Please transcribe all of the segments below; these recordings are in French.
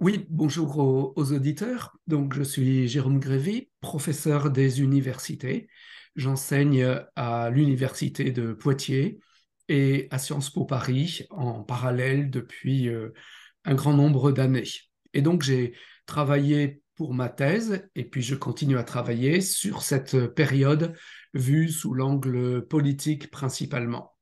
Oui, bonjour aux, auditeurs. Donc, je suis Jérôme Grévy, professeur des universités. J'enseigne à l'université de Poitiers et à Sciences Po Paris en parallèle depuis euh, un grand nombre d'années. Et donc, j'ai travaillé pour ma thèse et puis je continue à travailler sur cette période vue sous l'angle politique principalement.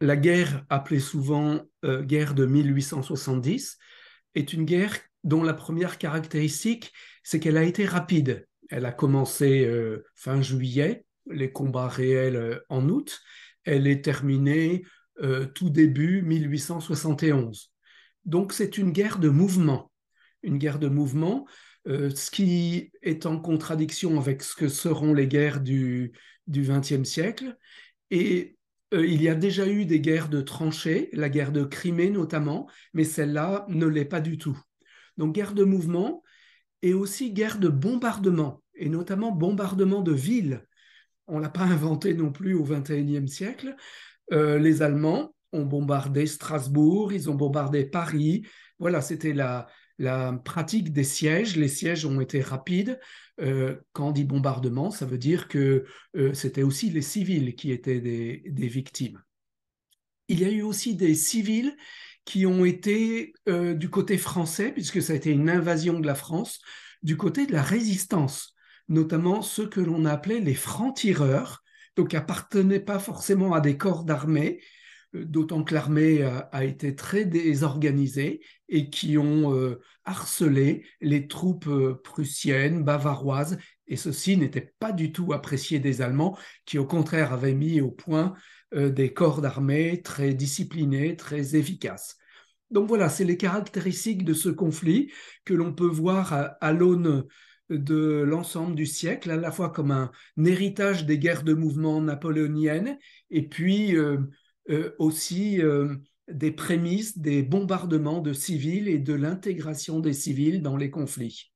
La guerre, appelée souvent euh, guerre de 1870, est une guerre dont la première caractéristique, c'est qu'elle a été rapide. Elle a commencé euh, fin juillet, les combats réels euh, en août. Elle est terminée tout début 1871. Donc c'est une guerre de mouvement. Une guerre de mouvement, ce qui est en contradiction avec ce que seront les guerres du XXe siècle. Et il y a déjà eu des guerres de tranchées, la guerre de Crimée notamment, mais celle-là ne l'est pas du tout. Donc guerre de mouvement et aussi guerre de bombardement, et notamment bombardement de villes. On ne l'a pas inventé non plus au XXIe siècle. Euh, les Allemands ont bombardé Strasbourg, ils ont bombardé Paris. Voilà, c'était la pratique des sièges. Les sièges ont été rapides. Euh, quand on dit bombardement, ça veut dire que euh, c'était aussi les civils qui étaient des, victimes. Il y a eu aussi des civils qui ont été euh, du côté français, puisque ça a été une invasion de la France, du côté de la résistance, notamment ceux que l'on appelait les francs-tireurs, donc appartenaient pas forcément à des corps d'armée, d'autant que l'armée a, été très désorganisée et qui ont euh, harcelé les troupes prussiennes, bavaroises, et ceci n'était pas du tout apprécié des Allemands, qui au contraire avaient mis au point euh, des corps d'armée très disciplinés, très efficaces. Donc voilà, c'est les caractéristiques de ce conflit que l'on peut voir à, l'aune de l'ensemble du siècle, à la fois comme un, héritage des guerres de mouvement napoléoniennes, et puis euh, euh, aussi des prémices des bombardements de civils et de l'intégration des civils dans les conflits.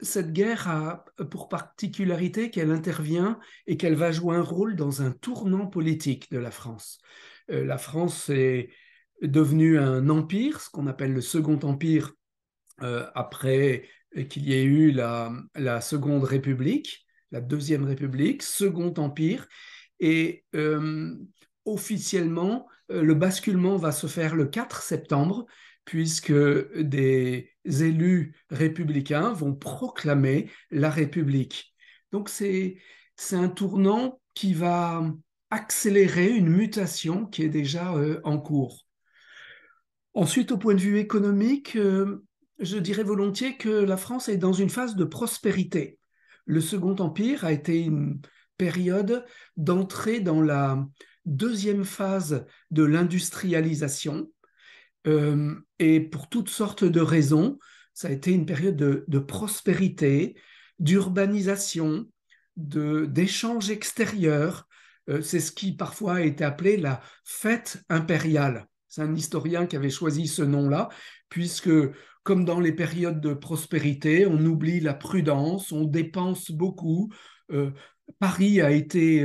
cette guerre a pour particularité qu'elle intervient et qu'elle va jouer un rôle dans un tournant politique de la France. Euh, la France est devenue un empire, ce qu'on appelle le Second Empire, euh, après qu'il y ait eu la, Seconde République, la Deuxième République, Second Empire, et euh, officiellement, le basculement va se faire le 4 septembre, puisque des élus républicains vont proclamer la République. Donc c'est un tournant qui va accélérer une mutation qui est déjà euh, en cours. Ensuite, au point de vue économique, euh, je dirais volontiers que la France est dans une phase de prospérité. Le Second Empire a été une période d'entrée dans la deuxième phase de l'industrialisation, euh, et pour toutes sortes de raisons, ça a été une période de, prospérité, d'urbanisation, d'échanges extérieurs. Euh, c'est ce qui parfois a été appelé la fête impériale. C'est un historien qui avait choisi ce nom-là, puisque comme dans les périodes de prospérité, on oublie la prudence, on dépense beaucoup. Euh, Paris a été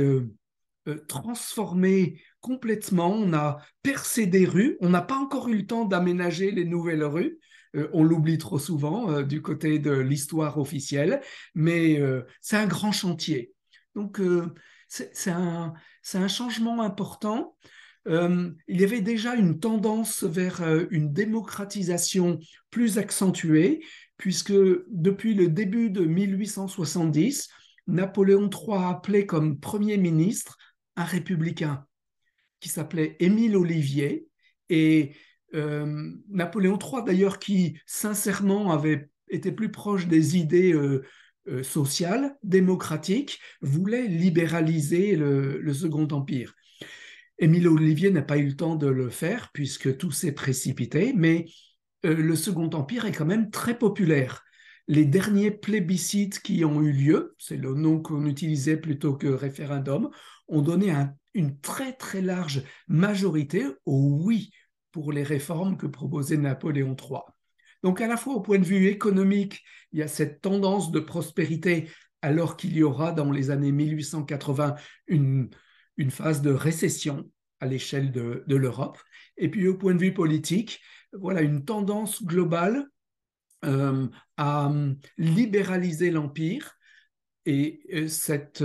transformé complètement. On a percé des rues. On n'a pas encore eu le temps d'aménager les nouvelles rues. Euh, on l'oublie trop souvent euh, du côté de l'histoire officielle, mais euh, c'est un grand chantier. Donc, c'est un, changement important. Il y avait déjà une tendance vers une démocratisation plus accentuée, puisque depuis le début de 1870, Napoléon III appelait comme Premier ministre un républicain qui s'appelait Émile Olivier. Et euh, Napoléon III, d'ailleurs, qui sincèrement avait été plus proche des idées euh, euh, sociales, démocratiques, voulait libéraliser le, Second Empire. Émile Olivier n'a pas eu le temps de le faire puisque tout s'est précipité, mais le Second Empire est quand même très populaire. Les derniers plébiscites qui ont eu lieu, c'est le nom qu'on utilisait plutôt que référendum, ont donné un une très très large majorité au oui pour les réformes que proposait Napoléon III. Donc à la fois au point de vue économique, il y a cette tendance de prospérité alors qu'il y aura dans les années 1880 une, une phase de récession à l'échelle de, l'Europe. Et puis au point de vue politique, voilà une tendance globale euh, à euh, libéraliser l'Empire. Et euh, cette,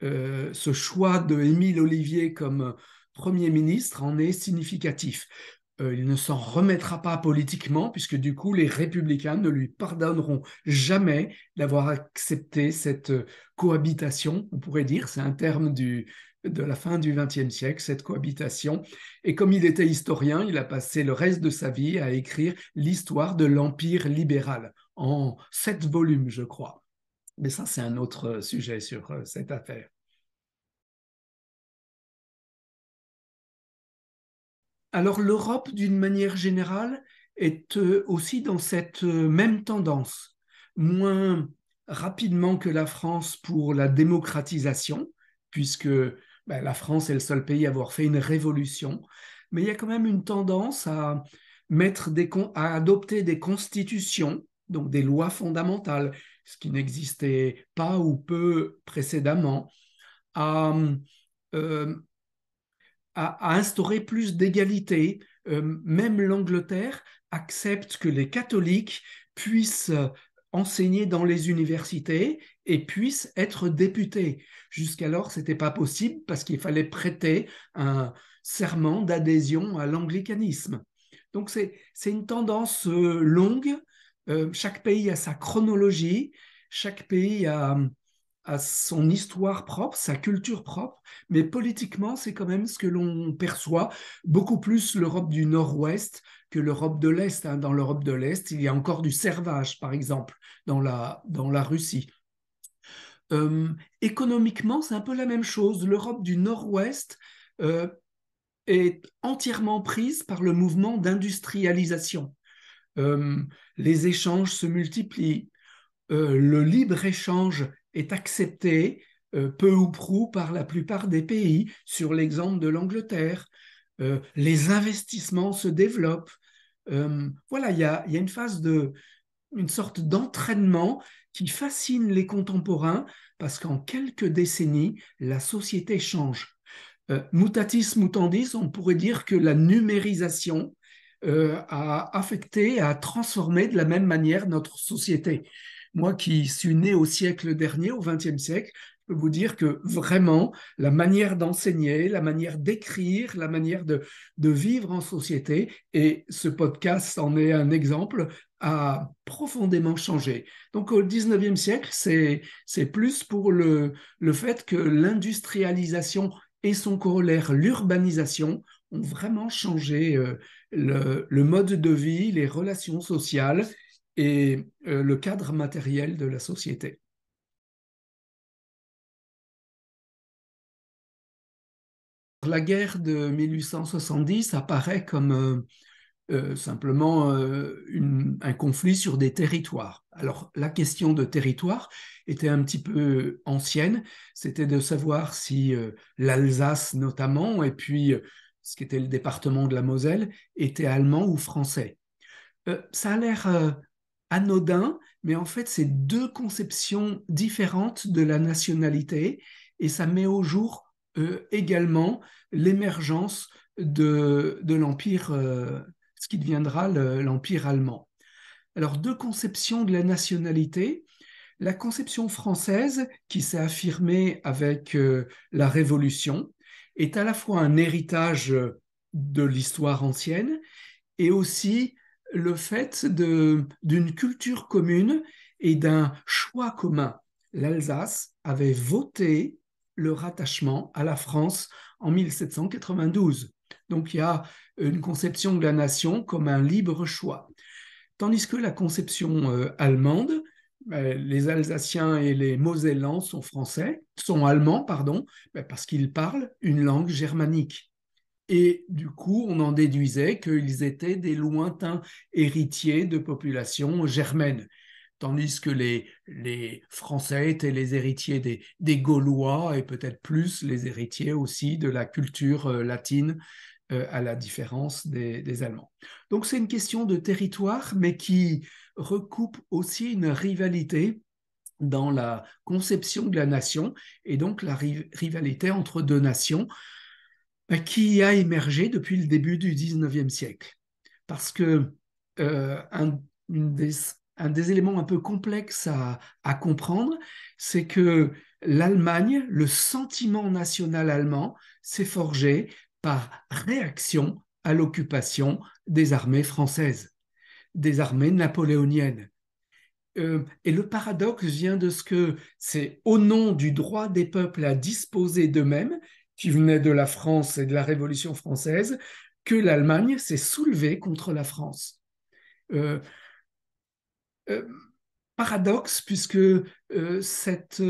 ce choix de Émile Olivier comme Premier ministre en est significatif. il ne s'en remettra pas politiquement, puisque du coup, les républicains ne lui pardonneront jamais d'avoir accepté cette cohabitation, on pourrait dire, c'est un terme du, de la fin du XXe siècle, cette cohabitation. Et comme il était historien, il a passé le reste de sa vie à écrire l'histoire de l'Empire libéral, en sept volumes, je crois. Mais ça, c'est un autre sujet sur euh, cette affaire. Alors l'Europe, d'une manière générale, est euh, aussi dans cette euh, même tendance, moins rapidement que la France pour la démocratisation, puisque ben, la France est le seul pays à avoir fait une révolution, mais il y a quand même une tendance à, mettre des, à adopter des constitutions, donc des lois fondamentales, ce qui n'existait pas ou peu précédemment, à, euh, instaurer plus d'égalité. Euh, même l'Angleterre accepte que les catholiques puissent enseigner dans les universités et puissent être députés. Jusqu'alors, ce n'était pas possible parce qu'il fallait prêter un serment d'adhésion à l'anglicanisme. Donc c'est une tendance euh, longue. Euh, chaque pays a sa chronologie, chaque pays a, a son histoire propre, sa culture propre, mais politiquement, c'est quand même ce que l'on perçoit, beaucoup plus l'Europe du Nord-Ouest que l'Europe de l'Est. Hein. Dans l'Europe de l'Est, il y a encore du servage, par exemple, dans la, dans la Russie. Euh, économiquement, c'est un peu la même chose. L'Europe du Nord-Ouest euh, est entièrement prise par le mouvement d'industrialisation. Euh, les échanges se multiplient. le libre-échange est accepté peu ou prou par la plupart des pays, sur l'exemple de l'Angleterre. les investissements se développent. voilà, il y a, y a, une phase de, une sorte d'entraînement qui fascine les contemporains parce qu'en quelques décennies, la société change. Euh, mutatis mutandis, on pourrait dire que la numérisation euh, a affecté, a transformé de la même manière notre société. Moi qui suis né au siècle dernier, au XXe siècle, vous dire que vraiment, la manière d'enseigner, la manière d'écrire, la manière de, vivre en société, et ce podcast en est un exemple, a profondément changé. Donc au 19e siècle, c'est plus pour le, le fait que l'industrialisation et son corollaire, l'urbanisation, ont vraiment changé euh, le, le, mode de vie, les relations sociales et euh, le cadre matériel de la société. La guerre de 1870 apparaît comme euh, euh, simplement euh, un conflit sur des territoires. Alors la question de territoire était un petit peu ancienne, c'était de savoir si l'Alsace notamment, et puis ce qui était le département de la Moselle, était allemand ou français. ça a l'air anodin, mais en fait c'est deux conceptions différentes de la nationalité, et ça met au jour également l'émergence de, de l'Empire ce qui deviendra l'Empire allemand. Alors, deux conceptions de la nationalité. La conception française, qui s'est affirmée avec euh, la Révolution, est à la fois un héritage de l'histoire ancienne et aussi le fait d'une culture commune et d'un choix commun. L'Alsace avait voté le rattachement à la France en 1792. Donc il y a une conception de la nation comme un libre choix. Tandis que la conception euh, allemande, ben, les Alsaciens et les Mosellans sont français, sont allemands, pardon, ben, parce qu'ils parlent une langue germanique. Et du coup, on en déduisait qu'ils étaient des lointains héritiers de populations germaines, tandis que les, Français étaient les héritiers des, des Gaulois et peut-être plus les héritiers aussi de la culture euh, latine euh, à la différence des, Allemands. Donc c'est une question de territoire, mais qui recoupe aussi une rivalité dans la conception de la nation et donc la rivalité entre deux nations bah, qui a émergé depuis le début du 19e siècle. Parce que euh, un, des, éléments un peu complexes à, comprendre, c'est que l'Allemagne, le sentiment national allemand, s'est forgé par réaction à l'occupation des armées françaises, des armées napoléoniennes. Euh, et le paradoxe vient de ce que c'est au nom du droit des peuples à disposer d'eux-mêmes, qui venait de la France et de la Révolution française, que l'Allemagne s'est soulevée contre la France. Euh, paradoxe, puisque cette,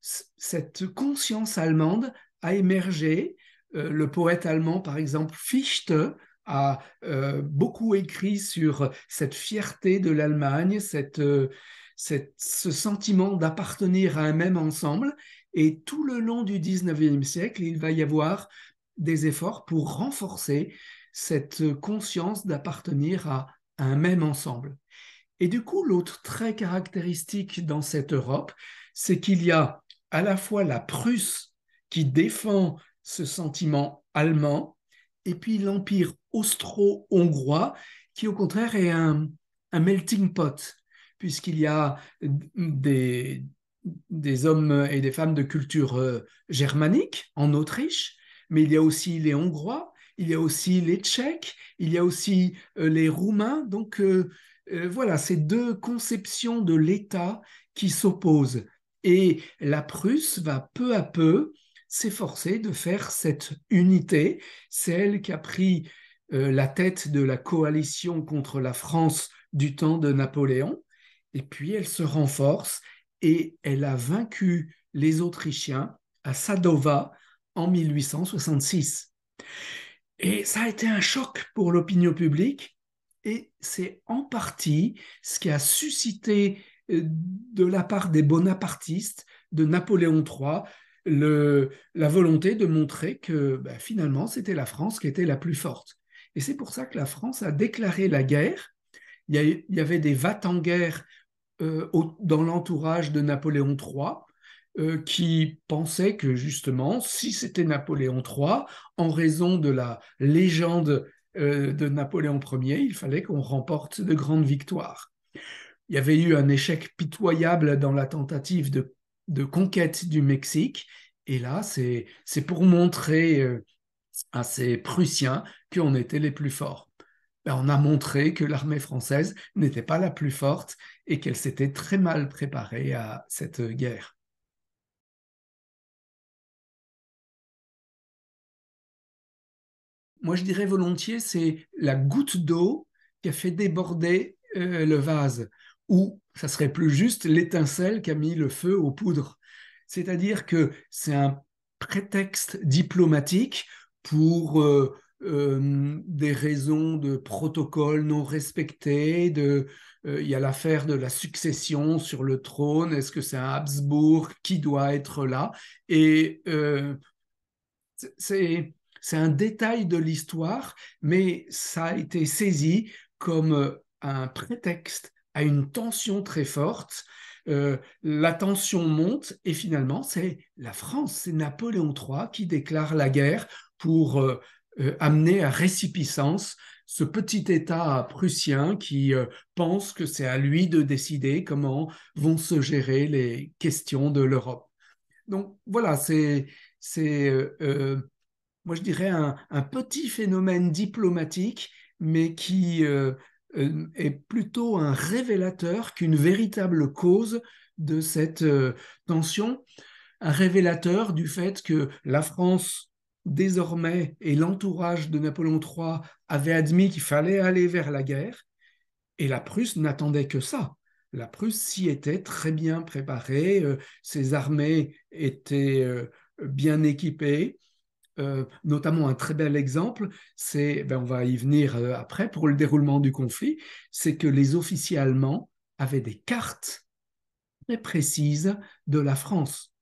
cette conscience allemande a émergé. le poète allemand, par exemple, Fichte, a euh, beaucoup écrit sur cette fierté de l'Allemagne, cette, euh, ce sentiment d'appartenir à un même ensemble. Et tout le long du 19e siècle, il va y avoir des efforts pour renforcer cette conscience d'appartenir à un même ensemble. Et du coup, l'autre trait caractéristique dans cette Europe, c'est qu'il y a à la fois la Prusse qui défend ce sentiment allemand, et puis l'Empire austro-hongrois, qui au contraire est un, melting pot, puisqu'il y a des, des hommes et des femmes de culture euh, germanique en Autriche, mais il y a aussi les Hongrois, il y a aussi les Tchèques, il y a aussi euh, les Roumains. Donc euh, voilà, ces deux conceptions de l'État qui s'opposent. Et la Prusse va peu à peu s'efforcer de faire cette unité. C'est elle qui a pris euh, la tête de la coalition contre la France du temps de Napoléon, et puis elle se renforce et elle a vaincu les Autrichiens à Sadova en 1866. Et ça a été un choc pour l'opinion publique, et c'est en partie ce qui a suscité euh, de la part des bonapartistes de Napoléon III la volonté de montrer que ben, finalement c'était la France qui était la plus forte. Et c'est pour ça que la France a déclaré la guerre. Il y, avait des vats en guerre euh, dans l'entourage de Napoléon III euh, qui pensaient que justement, si c'était Napoléon III, en raison de la légende euh, de Napoléon Ier, il fallait qu'on remporte de grandes victoires. Il y avait eu un échec pitoyable dans la tentative de, conquête du Mexique. Et là, c'est pour montrer à ces Prussiens qu'on était les plus forts. Ben, on a montré que l'armée française n'était pas la plus forte et qu'elle s'était très mal préparée à cette guerre. Moi, je dirais volontiers, c'est la goutte d'eau qui a fait déborder euh, le vase, ou ça serait plus juste l'étincelle qui a mis le feu aux poudres. C'est-à-dire que c'est un prétexte diplomatique pour euh, euh, des raisons de protocole non respectés. De, il y a l'affaire de la succession sur le trône. Est-ce que c'est un Habsbourg qui doit être là? Et c'est c'est un détail de l'histoire, mais ça a été saisi comme un prétexte à une tension très forte. la tension monte et finalement c'est la France, c'est Napoléon III qui déclare la guerre pour euh, euh, amener à récipiscence ce petit État prussien qui euh, pense que c'est à lui de décider comment vont se gérer les questions de l'Europe. Donc voilà, c'est, moi je dirais, un, petit phénomène diplomatique, mais qui est plutôt un révélateur qu'une véritable cause de cette tension, un révélateur du fait que la France désormais, et l'entourage de Napoléon III avait admis qu'il fallait aller vers la guerre, et la Prusse n'attendait que ça. La Prusse s'y était très bien préparée, euh, ses armées étaient euh, bien équipées. Euh, notamment un très bel exemple, c'est, ben on va y venir après pour le déroulement du conflit, c'est que les officiers allemands avaient des cartes très précises de la France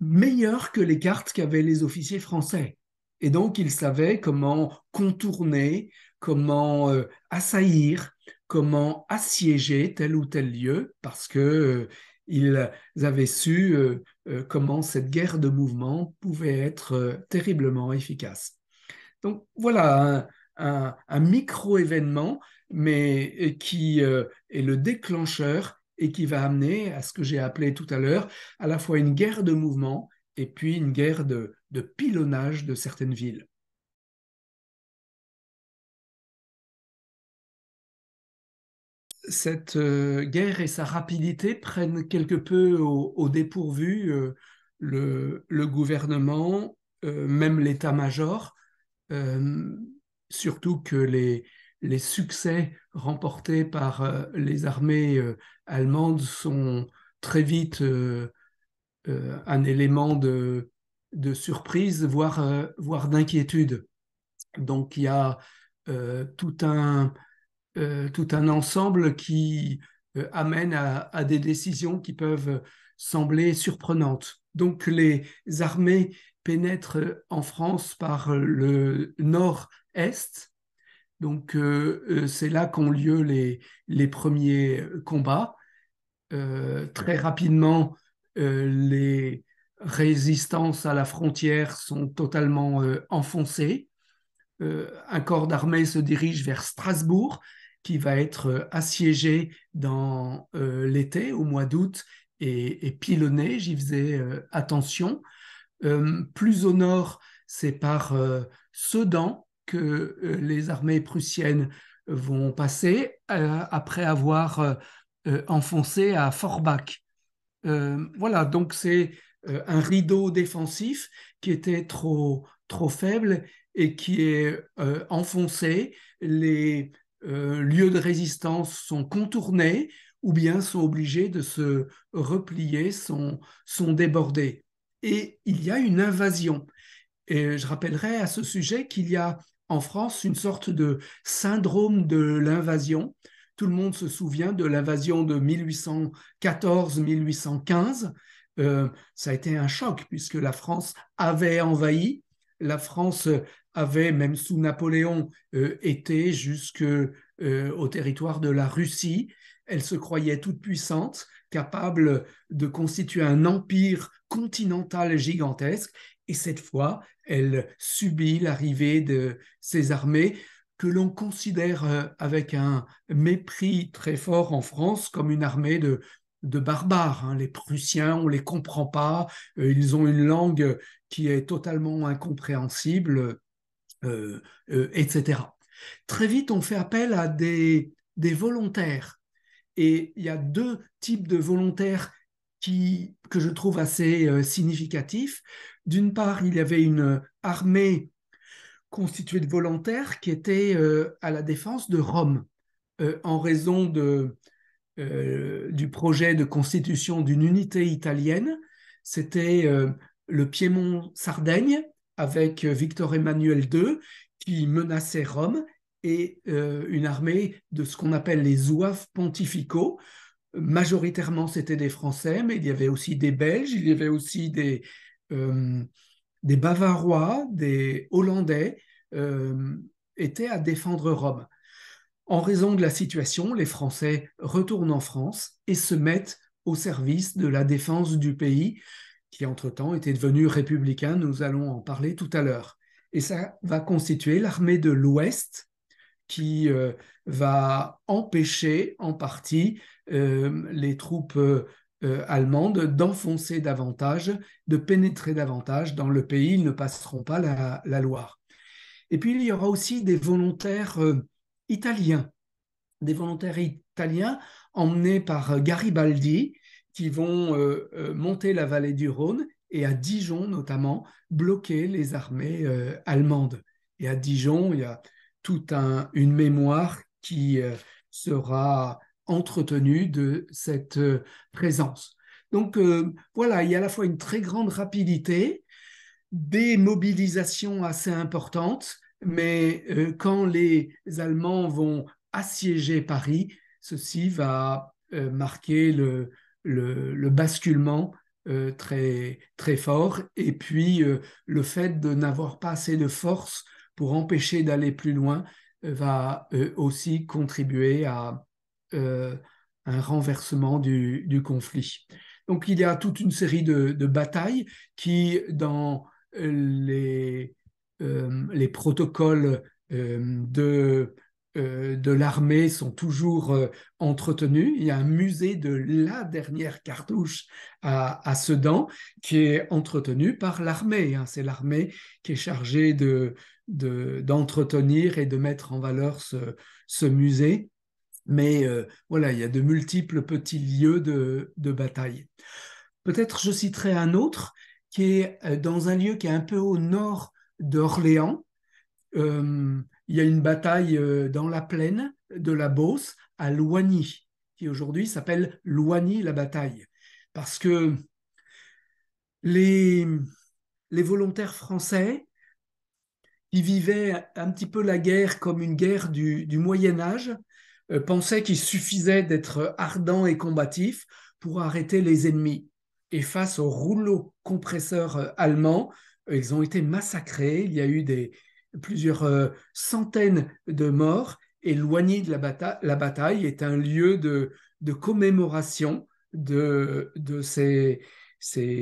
meilleures que les cartes qu'avaient les officiers français. Et donc, ils savaient comment contourner, comment euh, assaillir, comment assiéger tel ou tel lieu, parce que ils avaient su comment cette guerre de mouvement pouvait être terriblement efficace. Donc voilà un, micro-événement, mais qui est le déclencheur et qui va amener à ce que j'ai appelé tout à l'heure à la fois une guerre de mouvement et puis une guerre de, pilonnage de certaines villes. Cette euh, guerre et sa rapidité prennent quelque peu au, dépourvu euh, le, gouvernement, euh, même l'état-major, surtout que les, succès remportés par les armées allemandes sont très vite un élément de, surprise, voire, voire d'inquiétude. Donc il y a tout, un, tout un ensemble qui amène à, des décisions qui peuvent sembler surprenantes. Donc les armées pénètrent en France par le nord-est. Donc c'est là qu'ont lieu les, les premiers combats. très rapidement, euh, les résistances à la frontière sont totalement euh, enfoncées. Euh, un corps d'armée se dirige vers Strasbourg, qui va être assiégé dans l'été, au mois d'août, et, pilonné. J'y faisais attention. plus au nord, c'est par Sedan que les armées prussiennes vont passer après avoir enfoncé à Forbach. Euh, voilà, donc c'est euh, un rideau défensif qui était trop, faible et qui est euh, enfoncé. Les lieux de résistance sont contournés ou bien sont obligés de se replier, sont, sont débordés. Et il y a une invasion. Et je rappellerai à ce sujet qu'il y a en France une sorte de syndrome de l'invasion tout le monde se souvient de l'invasion de 1814-1815. Euh, ça a été un choc puisque la France avait envahi. La France avait, même sous Napoléon, euh, été jusque euh, territoire de la Russie. Elle se croyait toute puissante, capable de constituer un empire continental gigantesque. Et cette fois, elle subit l'arrivée de ces armées que l'on considère euh, avec un mépris très fort en France comme une armée de, de barbares. Hein. Les Prussiens, on ne les comprend pas, ils ont une langue qui est totalement incompréhensible, euh, etc. Très vite, on fait appel à des, volontaires. Et il y a deux types de volontaires qui, que je trouve assez significatifs. D'une part, il y avait une armée constitué de volontaires qui étaient euh, à la défense de Rome euh, en raison euh, du projet de constitution d'une unité italienne. C'était le Piémont-Sardaigne avec Victor Emmanuel II qui menaçait Rome et une armée de ce qu'on appelle les zouaves pontificaux. Majoritairement, c'était des Français, mais il y avait aussi des Belges, il y avait aussi des, des Bavarois, des Hollandais euh, étaient à défendre Rome. En raison de la situation, les Français retournent en France et se mettent au service de la défense du pays, qui entre-temps était devenu républicain, nous allons en parler tout à l'heure. Et ça va constituer l'armée de l'Ouest qui euh, va empêcher en partie euh, les troupes euh, allemandes d'enfoncer davantage, de pénétrer davantage dans le pays. Ils ne passeront pas la, Loire. Et puis il y aura aussi des volontaires italiens, des volontaires italiens emmenés par Garibaldi qui vont euh, monter la vallée du Rhône et à Dijon notamment bloquer les armées allemandes. Et à Dijon, il y a toute une mémoire qui sera entretenu de cette euh, présence. Donc euh, voilà, il y a à la fois une très grande rapidité, des mobilisations assez importantes, mais euh, quand les Allemands vont assiéger Paris, ceci va marquer le, le, basculement très, très fort, et puis le fait de n'avoir pas assez de force pour empêcher d'aller plus loin va aussi contribuer à, euh, renversement du, conflit. Donc il y a toute une série de, batailles qui, dans les, les protocoles de euh, de l'armée sont toujours euh, entretenus. Il y a un musée de la dernière cartouche à, Sedan qui est entretenu par l'armée. Hein. C'est l'armée qui est chargée de, d'entretenir et de mettre en valeur ce, musée. Mais euh, voilà, il y a de multiples petits lieux de, bataille. Peut-être je citerai un autre qui est dans un lieu qui est un peu au nord d'Orléans il y a une bataille euh, dans la plaine de la Beauce à Loigny, qui aujourd'hui s'appelle Loigny-la-Bataille. Parce que les, les volontaires français, qui vivaient un petit peu la guerre comme une guerre du, Moyen Âge, euh, pensaient qu'il suffisait d'être ardent et combatif pour arrêter les ennemis. Et face au rouleau compresseur euh, allemand, ils ont été massacrés. Il y a eu des, plusieurs euh, centaines de morts. Et Loigny de la, bataille, est un lieu de, commémoration de, ces,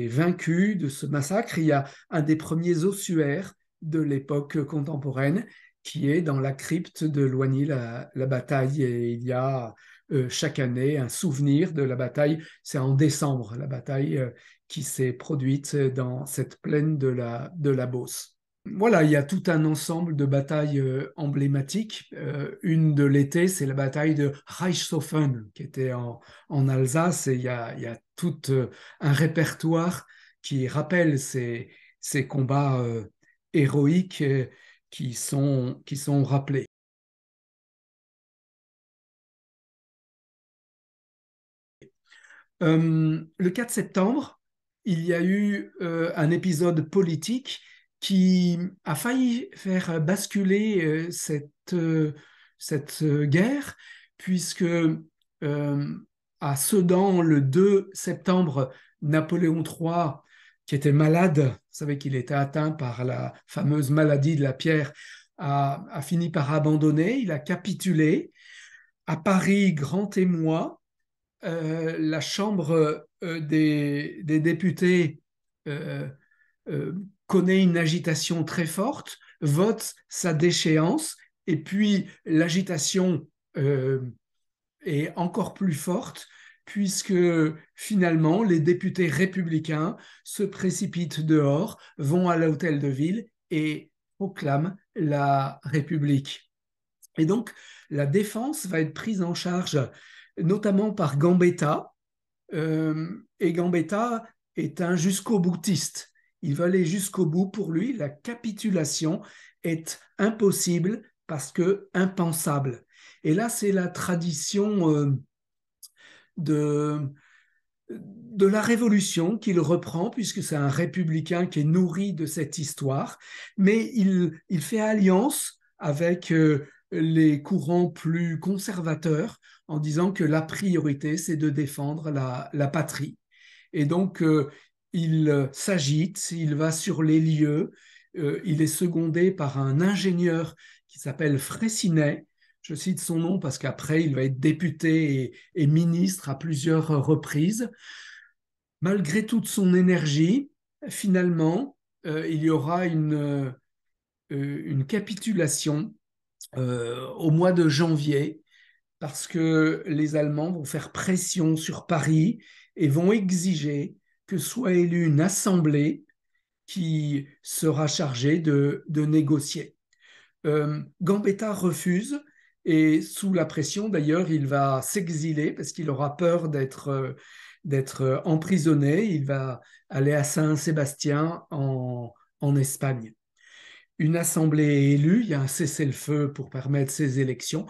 vaincus, de ce massacre. Il y a un des premiers ossuaires de l'époque contemporaine qui est dans la crypte de Loigny la, la bataille. Et il y a euh, chaque année un souvenir de la bataille. C'est en décembre, la bataille euh, qui s'est produite dans cette plaine de la, de la Beauce voilà, il y a tout un ensemble de batailles euh, emblématiques. Euh, une de l'été, c'est la bataille de Reichshofen, qui était en, Alsace, et il y a, tout euh, un répertoire qui rappelle ces, combats héroïques qui sont, qui sont rappelés. le 4 septembre, il y a eu un épisode politique qui a failli faire basculer euh, cette, euh, cette euh, guerre, puisque à Sedan, le 2 septembre, Napoléon III, qui était malade, vous savez qu'il était atteint par la fameuse maladie de la pierre, a, fini par abandonner, il a capitulé. À Paris, grand témoin, la Chambre des, des députés connaît une agitation très forte, vote sa déchéance, et puis l'agitation euh, est encore plus forte puisque finalement les députés républicains se précipitent dehors, vont à l'hôtel de ville et proclament la République. Et donc la défense va être prise en charge notamment par Gambetta, euh, et Gambetta est un jusqu'au boutiste il va aller jusqu'au bout. Pour lui, la capitulation est impossible parce que impensable. Et là, c'est la tradition euh, de, la Révolution qu'il reprend, puisque c'est un républicain qui est nourri de cette histoire, mais il, fait alliance avec euh, les courants plus conservateurs en disant que la priorité, c'est de défendre la, la patrie. Et donc, euh, il euh, s'agite, il va sur les lieux, euh, il est secondé par un ingénieur qui s'appelle Fraissinet. Je cite son nom parce qu'après, il va être député et, ministre à plusieurs reprises. Malgré toute son énergie, finalement, euh, il y aura une, une capitulation au mois de janvier parce que les Allemands vont faire pression sur Paris et vont exiger que soit élue une assemblée qui sera chargée de, négocier. Euh, Gambetta refuse et sous la pression, d'ailleurs, il va s'exiler parce qu'il aura peur d'être euh, d'être emprisonné. Il va aller à Saint-Sébastien en, en Espagne. Une assemblée est élue, il y a un cessez-le-feu pour permettre ces élections.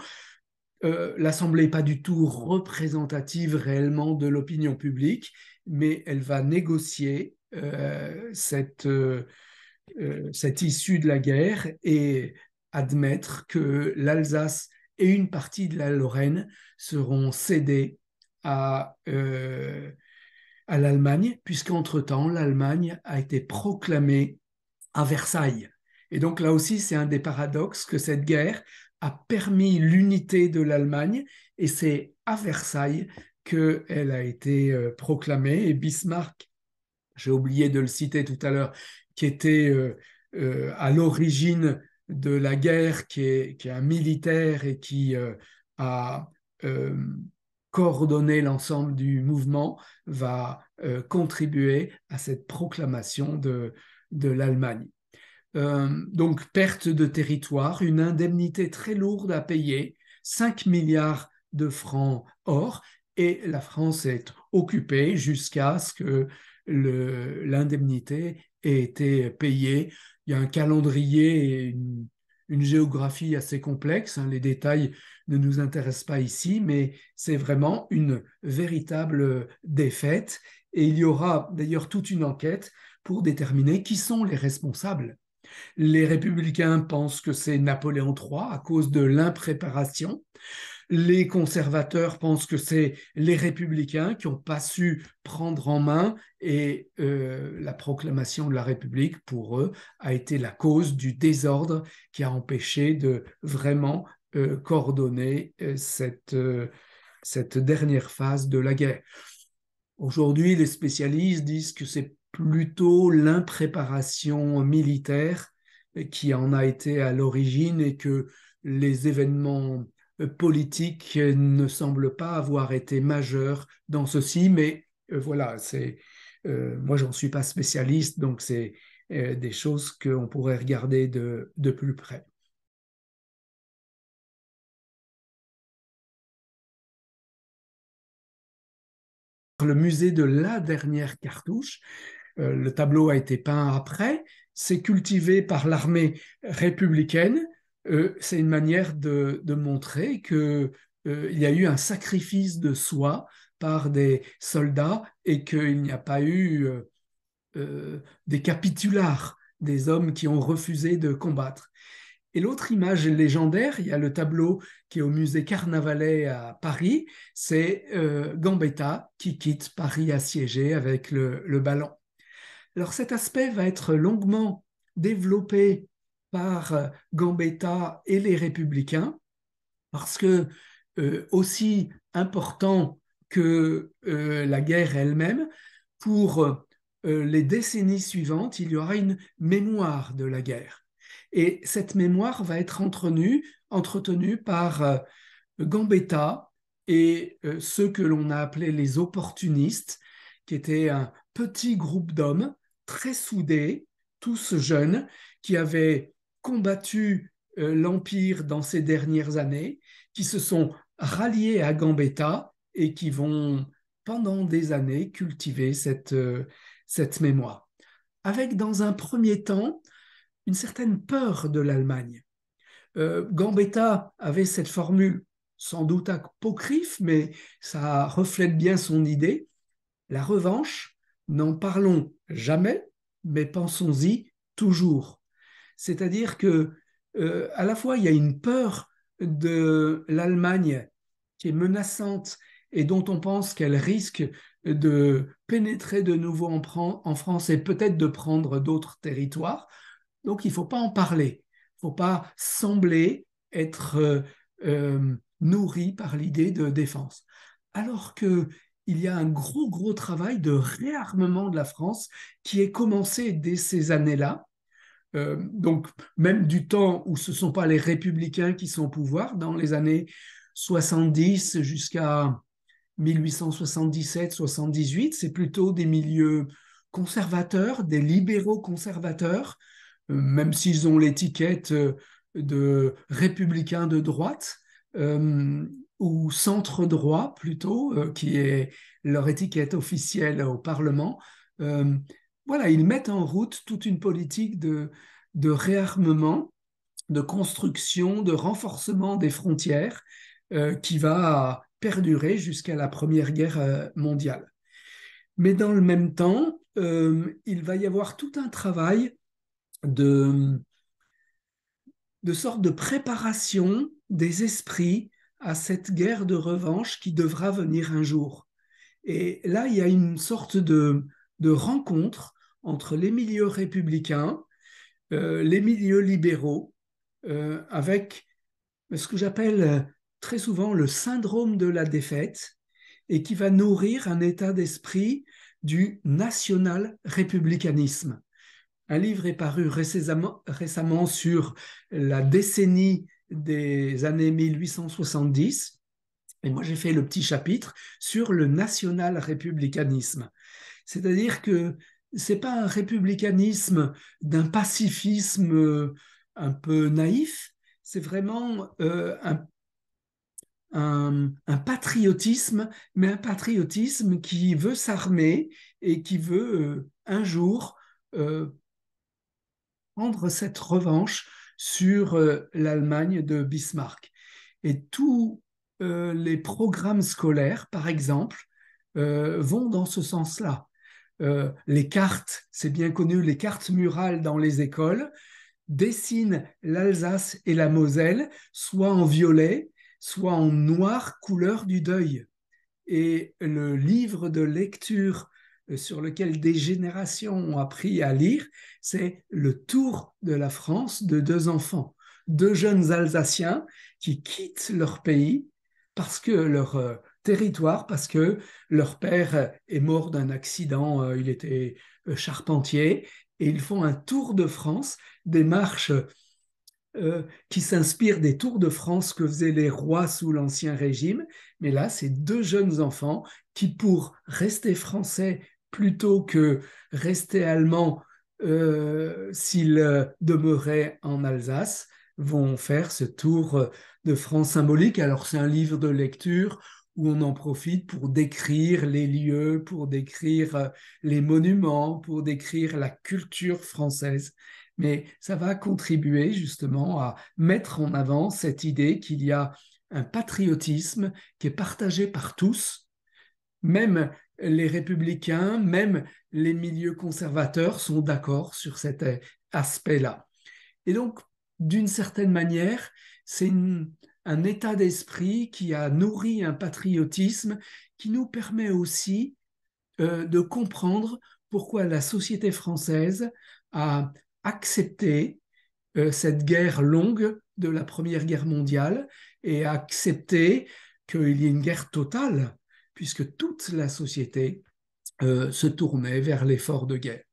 Euh, l'Assemblée n'est pas du tout représentative réellement de l'opinion publique mais elle va négocier euh, cette, euh, euh, cette issue de la guerre et admettre que l'Alsace et une partie de la Lorraine seront cédées à, à l'Allemagne, puisqu'entre-temps, l'Allemagne a été proclamée à Versailles. Et donc là aussi, c'est un des paradoxes que cette guerre a permis l'unité de l'Allemagne et c'est à Versailles qu'elle a été euh, proclamée. Et Bismarck, j'ai oublié de le citer tout à l'heure, qui était euh, euh, à l'origine de la guerre, qui est, qui est, un militaire et qui a coordonné l'ensemble du mouvement, va contribuer à cette proclamation de, de l'Allemagne. donc perte de territoire, une indemnité très lourde à payer, 5 milliards de francs or, et la France est occupée jusqu'à ce que l'indemnité ait été payée. Il y a un calendrier et une, géographie assez complexe. Hein. Les détails ne nous intéressent pas ici, mais c'est vraiment une véritable défaite. Et il y aura d'ailleurs toute une enquête pour déterminer qui sont les responsables. Les républicains pensent que c'est Napoléon III à cause de l'impréparation. Les conservateurs pensent que c'est les républicains qui n'ont pas su prendre en main et euh, la proclamation de la République, pour eux, a été la cause du désordre qui a empêché de vraiment euh, coordonner euh, cette, cette dernière phase de la guerre. Aujourd'hui, les spécialistes disent que c'est plutôt l'impréparation militaire qui en a été à l'origine et que les événements politique ne semble pas avoir été majeur dans ceci, mais euh, voilà, c'est euh, moi j'en suis pas spécialiste, donc c'est euh, des choses qu'on pourrait regarder de, de plus près. Le musée de la dernière cartouche, le tableau a été peint après, c'est cultivé par l'armée républicaine euh, c'est une manière de, montrer qu'il euh, y a eu un sacrifice de soi par des soldats et qu'il n'y a pas eu euh, des capitulars, des hommes qui ont refusé de combattre. Et l'autre image légendaire, il y a le tableau qui est au musée Carnavalet à Paris, c'est Gambetta qui quitte Paris assiégé avec le, ballon. Alors cet aspect va être longuement développé par euh, Gambetta et les républicains, parce que euh, aussi important que euh, la guerre elle-même, pour les décennies suivantes, il y aura une mémoire de la guerre. Et cette mémoire va être entretenue, entretenue par Gambetta et ceux que l'on a appelés les opportunistes, qui étaient un petit groupe d'hommes très soudés, tous jeunes, qui avaient combattu euh, l'Empire dans ces dernières années, qui se sont ralliés à Gambetta et qui vont pendant des années cultiver cette, euh, cette mémoire. Avec dans un premier temps une certaine peur de l'Allemagne. Euh, Gambetta avait cette formule sans doute apocryphe, mais ça reflète bien son idée. La revanche, n'en parlons jamais, mais pensons-y toujours. C'est-à-dire que euh, à la fois il y a une peur de l'Allemagne qui est menaçante et dont on pense qu'elle risque de pénétrer de nouveau en, France et peut-être de prendre d'autres territoires. Donc il ne faut pas en parler. Il ne faut pas sembler être euh, euh, nourri par l'idée de défense. Alors qu'il y a un gros, gros travail de réarmement de la France qui est commencé dès ces années-là euh, donc, même du temps où ce ne sont pas les républicains qui sont au pouvoir, dans les années 70 jusqu'à 1877-78, c'est plutôt des milieux conservateurs, des libéraux conservateurs, euh, même s'ils ont l'étiquette euh, de républicains de droite, ou centre droit plutôt, qui est leur étiquette officielle au Parlement voilà, ils mettent en route toute une politique de, réarmement, de construction, de renforcement des frontières euh, qui va perdurer jusqu'à la Première Guerre euh, mondiale. Mais dans le même temps, euh, il va y avoir tout un travail de, de sorte de préparation des esprits à cette guerre de revanche qui devra venir un jour. Et là, il y a une sorte de, de rencontre entre les milieux républicains, euh, les milieux libéraux, euh, avec ce que j'appelle très souvent le syndrome de la défaite et qui va nourrir un état d'esprit du national-républicanisme. Un livre est paru récemment, récemment sur la décennie des années 1870 et moi j'ai fait le petit chapitre sur le national-républicanisme. C'est-à-dire que c'est pas un républicanisme d'un pacifisme euh, un peu naïf, c'est vraiment euh, un, patriotisme, mais un patriotisme qui veut s'armer et qui veut euh, un jour prendre cette revanche sur l'Allemagne de Bismarck. Et tous les programmes scolaires, par exemple, vont dans ce sens-là. Euh, les cartes, c'est bien connu, les cartes murales dans les écoles dessinent l'Alsace et la Moselle soit en violet, soit en noir couleur du deuil. Et le livre de lecture euh, sur lequel des générations ont appris à lire, c'est Le Tour de la France de deux enfants, deux jeunes Alsaciens qui quittent leur pays parce que leur euh, territoire parce que leur père est mort d'un accident, euh, il était euh, charpentier, et ils font un tour de France, des marches euh, qui s'inspirent des tours de France que faisaient les rois sous l'Ancien Régime. Mais là, c'est deux jeunes enfants qui, pour rester français plutôt que rester allemands s'ils demeuraient en Alsace, vont faire ce tour de France symbolique. Alors c'est un livre de lecture où on en profite pour décrire les lieux, pour décrire euh, les monuments, pour décrire la culture française. Mais ça va contribuer justement à mettre en avant cette idée qu'il y a un patriotisme qui est partagé par tous, même les républicains, même les milieux conservateurs sont d'accord sur cet aspect-là. Et donc, d'une certaine manière, c'est une, un état d'esprit qui a nourri un patriotisme qui nous permet aussi euh, de comprendre pourquoi la société française a accepté euh, cette guerre longue de la Première Guerre mondiale et a accepté qu'il y ait une guerre totale, puisque toute la société euh, se tournait vers l'effort de guerre.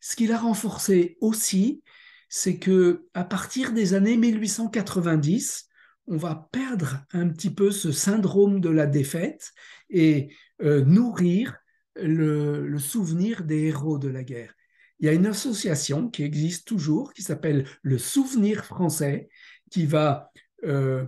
Ce qui l'a renforcé aussi, c'est que à partir des années 1890, on va perdre un petit peu ce syndrome de la défaite et euh, nourrir le, souvenir des héros de la guerre. Il y a une association qui existe toujours, qui s'appelle le Souvenir français, qui va euh,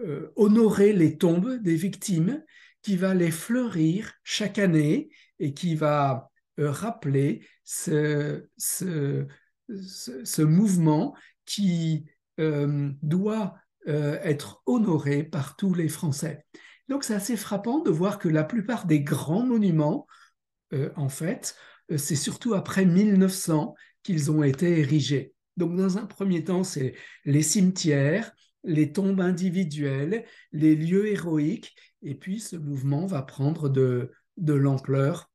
euh, honorer les tombes des victimes, qui va les fleurir chaque année et qui va rappeler ce, ce, mouvement qui doit euh, être honoré par tous les Français. Donc c'est assez frappant de voir que la plupart des grands monuments, euh, en fait, euh, c'est surtout après 1900 qu'ils ont été érigés. Donc dans un premier temps, c'est les cimetières, les tombes individuelles, les lieux héroïques, et puis ce mouvement va prendre de, de l'ampleur,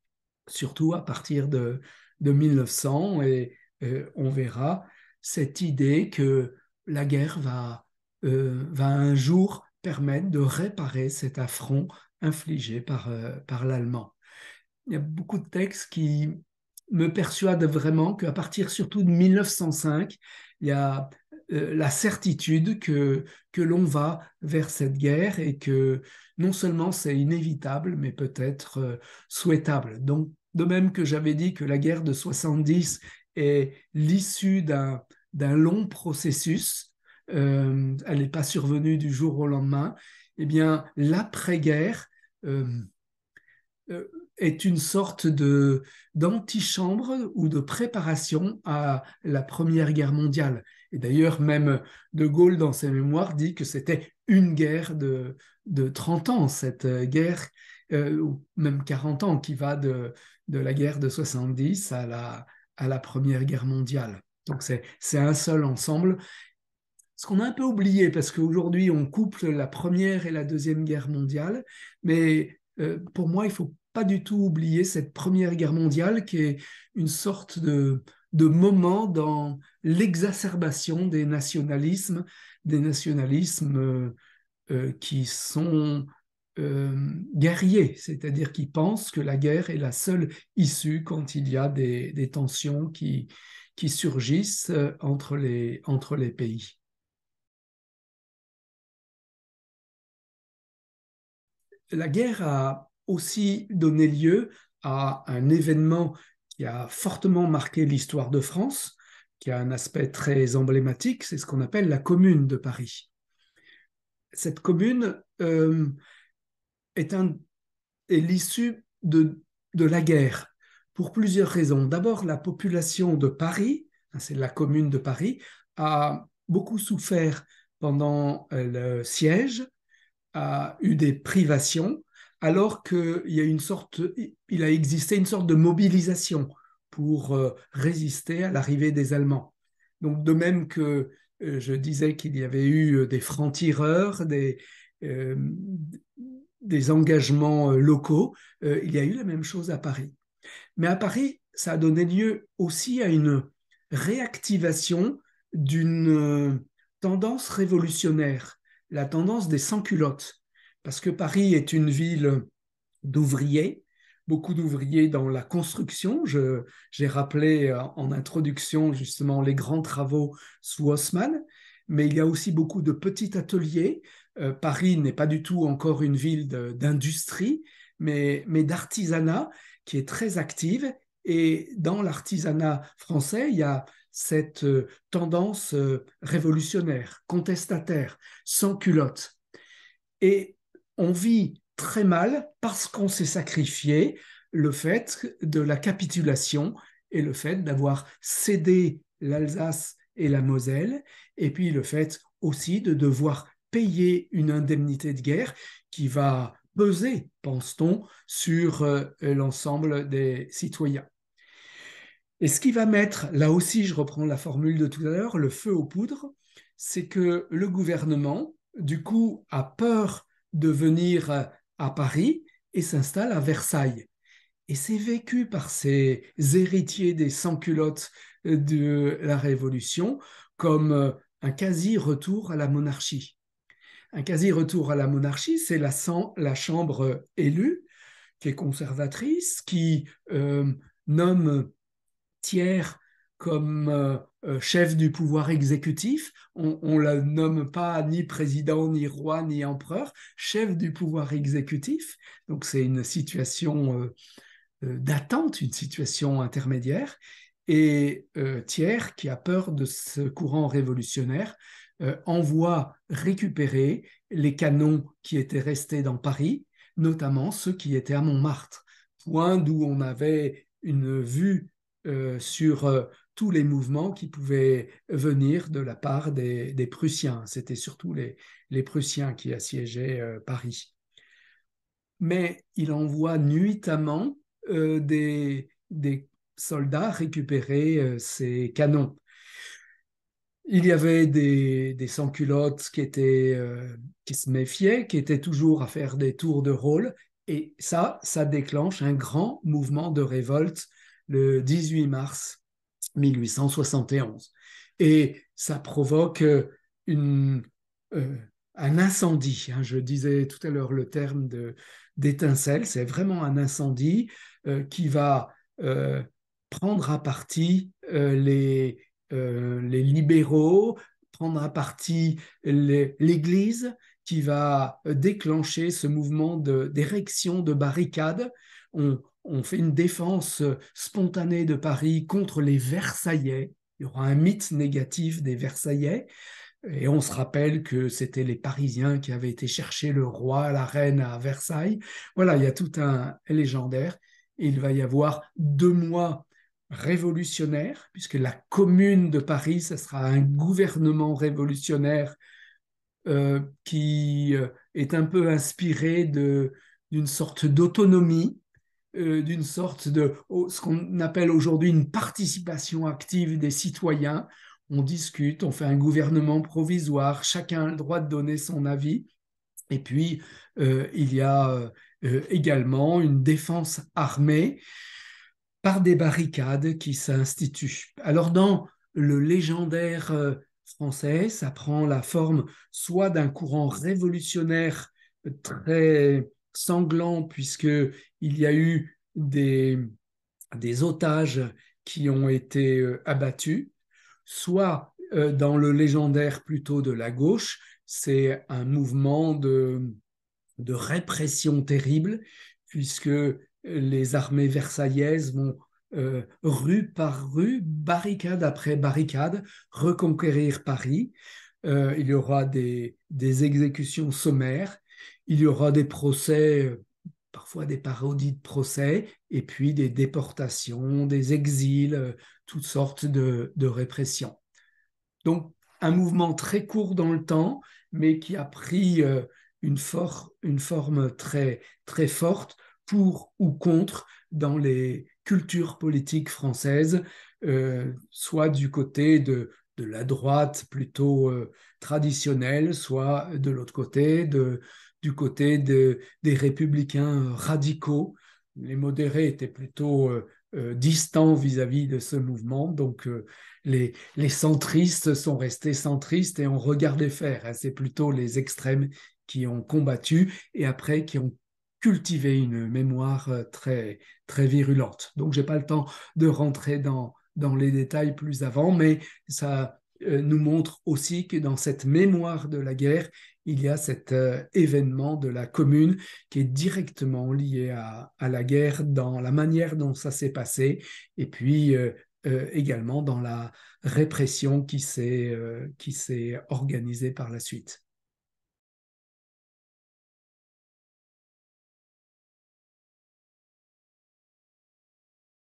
surtout à partir de, de 1900, et on verra cette idée que la guerre va euh, va un jour permettre de réparer cet affront infligé par, euh, par l'allemand. Il y a beaucoup de textes qui me persuadent vraiment qu'à partir surtout de 1905, il y a euh, la certitude que, que l'on va vers cette guerre et que non seulement c'est inévitable, mais peut-être souhaitable. Donc, de même que j'avais dit que la guerre de 70 est l'issue d'un long processus, euh, elle n'est pas survenue du jour au lendemain, eh bien, l'après-guerre euh, euh, est une sorte de d'antichambre ou de préparation à la Première Guerre mondiale. Et d'ailleurs, même De Gaulle, dans ses mémoires, dit que c'était une guerre de, de 30 ans, cette guerre, ou même 40 ans, qui va de, de la guerre de 70 à la, à la Première Guerre mondiale. Donc c'est un seul ensemble ce qu'on a un peu oublié, parce qu'aujourd'hui, on couple la Première et la Deuxième Guerre mondiale, mais euh, pour moi, il faut pas du tout oublier cette Première Guerre mondiale qui est une sorte de, moment dans l'exacerbation des nationalismes, des nationalismes qui sont guerriers, c'est-à-dire qui pensent que la guerre est la seule issue quand il y a des, tensions qui, surgissent entre les pays. La guerre a aussi donné lieu à un événement qui a fortement marqué l'histoire de France, qui a un aspect très emblématique, c'est ce qu'on appelle la Commune de Paris. Cette commune euh, est, l'issue de, la guerre pour plusieurs raisons. D'abord, la population de Paris, hein, c'est la Commune de Paris, a beaucoup souffert pendant le siège, a eu des privations, alors qu'il y a une sorte, il a existé une sorte de mobilisation pour euh, résister à l'arrivée des Allemands. Donc de même que euh, je disais qu'il y avait eu euh, des francs-tireurs, des, des engagements locaux, il y a eu la même chose à Paris. Mais à Paris, ça a donné lieu aussi à une réactivation d'une tendance révolutionnaire, la tendance des sans-culottes parce que Paris est une ville d'ouvriers, beaucoup d'ouvriers dans la construction. J'ai rappelé euh, en introduction justement les grands travaux sous Haussmann, mais il y a aussi beaucoup de petits ateliers. Euh, Paris n'est pas du tout encore une ville d'industrie, mais, mais d'artisanat qui est très active. Et dans l'artisanat français, il y a cette euh, tendance révolutionnaire, contestataire, sans culotte. Et on vit très mal parce qu'on s'est sacrifié le fait de la capitulation et le fait d'avoir cédé l'Alsace et la Moselle, et puis le fait aussi de devoir payer une indemnité de guerre qui va peser, pense-t-on, sur euh, l'ensemble des citoyens. Et ce qui va mettre, là aussi je reprends la formule de tout à l'heure, le feu aux poudres, c'est que le gouvernement, du coup, a peur de venir à Paris et s'installe à Versailles. Et c'est vécu par ces héritiers des sans-culottes de la Révolution comme un quasi-retour à la monarchie. Un quasi-retour à la monarchie, c'est la, la, chambre élue qui est conservatrice, qui euh, nomme tiers comme euh, euh, chef du pouvoir exécutif. On ne la nomme pas ni président, ni roi, ni empereur, chef du pouvoir exécutif. Donc c'est une situation euh, d'attente, une situation intermédiaire. Et Thiers, qui a peur de ce courant révolutionnaire, envoie récupérer les canons qui étaient restés dans Paris, notamment ceux qui étaient à Montmartre, point d'où on avait une vue sur tous les mouvements qui pouvaient venir de la part des, Prussiens. C'était surtout les, Prussiens qui assiégeaient euh, Paris. Mais il envoie nuitamment euh, des, des, soldats récupérer euh, ces canons. Il y avait des, des sans-culottes qui, qui se méfiaient, qui étaient toujours à faire des tours de rôle, et ça, ça déclenche un grand mouvement de révolte le 18 mars 1871. Et ça provoque euh, une, euh, un incendie. Hein. Je disais tout à l'heure le terme d'étincelle, c'est vraiment un incendie euh, qui va prendre à partie les, les libéraux, prendre à partie l'Église, qui va déclencher ce mouvement d'érection de, de barricades. On, on fait une défense spontanée de Paris contre les Versaillais. Il y aura un mythe négatif des Versaillais. Et on se rappelle que c'était les Parisiens qui avaient été chercher le roi, la reine à Versailles. Voilà, il y a tout un légendaire. il va y avoir deux mois révolutionnaires, puisque la commune de Paris, ce sera un gouvernement révolutionnaire euh, qui euh, est un peu inspiré d'une sorte d'autonomie euh, d'une sorte de ce qu'on appelle aujourd'hui une participation active des citoyens. On discute, on fait un gouvernement provisoire, chacun a le droit de donner son avis. Et puis, euh, il y a euh, également une défense armée par des barricades qui s'instituent. Alors, dans le légendaire français, ça prend la forme soit d'un courant révolutionnaire très sanglant, puisqu'il y a eu des, des otages qui ont été euh, abattus, soit euh, dans le légendaire plutôt de la gauche, c'est un mouvement de, de répression terrible, puisque les armées versaillaises vont euh, rue par rue, barricade après barricade, reconquérir Paris. il y aura des, des, exécutions sommaires, il y aura des procès parfois des parodies de procès, et puis des déportations, des exils, euh, toutes sortes de, répressions. Donc un mouvement très court dans le temps, mais qui a pris euh, une, une forme très, très forte pour ou contre dans les cultures politiques françaises, euh, soit du côté de, de la droite plutôt traditionnelle, soit de l'autre côté de, du côté des républicains radicaux. Les modérés étaient plutôt euh, euh, distants vis-à-vis de ce mouvement, donc euh, les, centristes sont restés centristes et ont regardé faire. Hein. C'est plutôt les extrêmes qui ont combattu et après qui ont cultivé une mémoire très, très virulente. Donc, je n'ai pas le temps de rentrer dans, dans les détails plus avant, mais ça nous montre aussi que dans cette mémoire de la guerre, il y a cet euh, événement de la commune qui est directement lié à, la guerre dans la manière dont ça s'est passé et puis euh, euh, également dans la répression qui s'est organisée par la suite.